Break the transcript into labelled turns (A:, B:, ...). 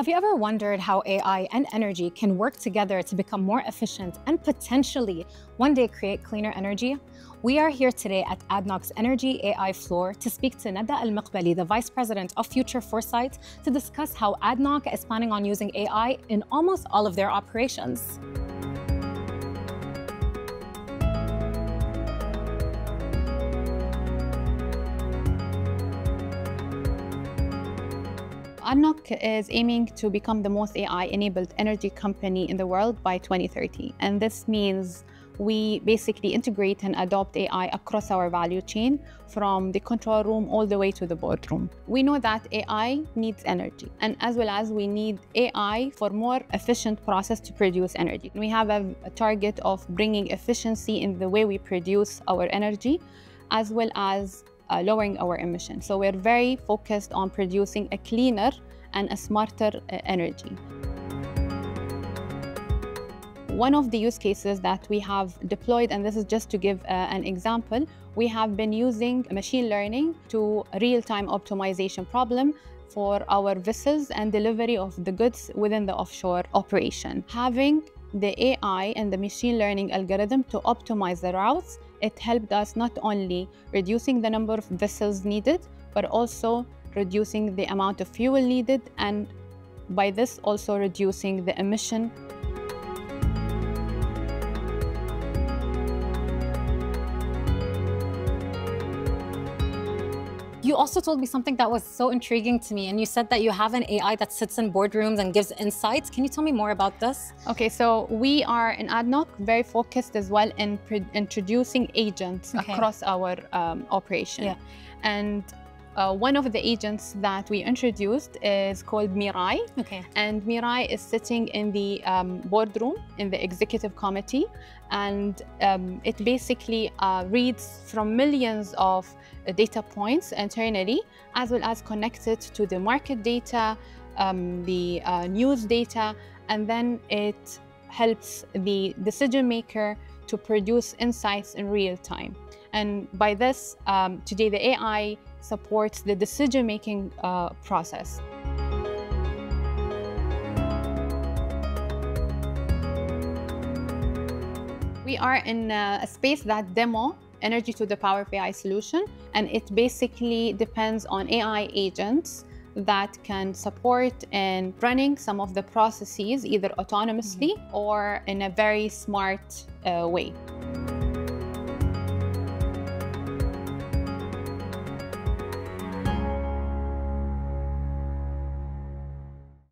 A: Have you ever wondered how AI and energy can work together to become more efficient and potentially one day create cleaner energy? We are here today at ADNOC's Energy AI floor to speak to Nada Al Maqbali, the Vice President of Future Foresight, to discuss how ADNOC is planning on using AI in almost all of their operations.
B: ADNOC is aiming to become the most AI-enabled energy company in the world by 2030. And this means we basically integrate and adopt AI across our value chain from the control room all the way to the boardroom. We know that AI needs energy and as well as we need AI for more efficient process to produce energy. We have a, a target of bringing efficiency in the way we produce our energy as well as uh, lowering our emissions. So we're very focused on producing a cleaner and a smarter uh, energy. One of the use cases that we have deployed, and this is just to give uh, an example, we have been using machine learning to real-time optimization problem for our vessels and delivery of the goods within the offshore operation. Having the AI and the machine learning algorithm to optimize the routes it helped us not only reducing the number of vessels needed, but also reducing the amount of fuel needed and by this also reducing the emission
A: You also told me something that was so intriguing to me, and you said that you have an AI that sits in boardrooms and gives insights. Can you tell me more about this?
B: Okay, so we are in ADNOC very focused as well in introducing agents okay. across our um, operation. Yeah. And uh, one of the agents that we introduced is called Mirai. Okay. And Mirai is sitting in the um, boardroom in the executive committee, and um, it basically uh, reads from millions of uh, data points internally, as well as connected to the market data, um, the uh, news data, and then it helps the decision maker to produce insights in real time. And by this, um, today the AI supports the decision-making uh, process. We are in a space that demo energy to the power of AI solution, and it basically depends on AI agents that can support in running some of the processes either autonomously mm -hmm. or in a very smart uh, way.